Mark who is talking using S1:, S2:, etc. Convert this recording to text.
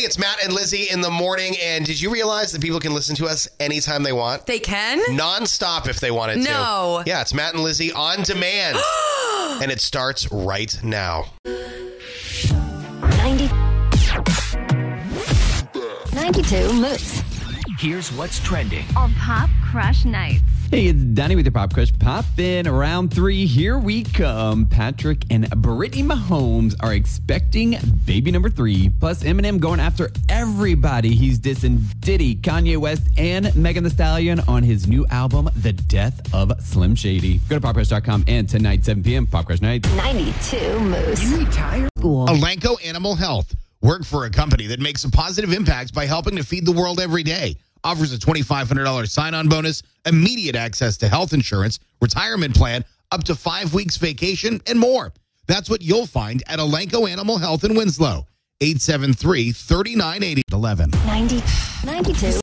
S1: Hey, it's Matt and Lizzie in the morning. And did you realize that people can listen to us anytime they want?
S2: They can?
S1: Non-stop if they wanted to.
S2: No.
S1: Yeah, it's Matt and Lizzie on demand. and it starts right now.
S3: 90. 92 Moose.
S4: Here's what's trending.
S5: on Pop Crush Nights.
S6: Hey, it's Danny with your Pop Crush. Pop in round three. Here we come. Patrick and Brittany Mahomes are expecting baby number three. Plus, Eminem going after everybody. He's dissing Diddy, Kanye West, and Megan Thee Stallion on his new album, The Death of Slim Shady. Go to popcrush.com and tonight, 7 p.m., Pop Crush Night.
S3: 92 Moose.
S7: School. Elanco Animal Health. Work for a company that makes a positive impact by helping to feed the world every day. Offers a $2,500 sign on bonus, immediate access to health insurance, retirement plan, up to five weeks vacation, and more. That's what you'll find at Elanco Animal Health in Winslow. 873 3980 11.
S3: 90. 92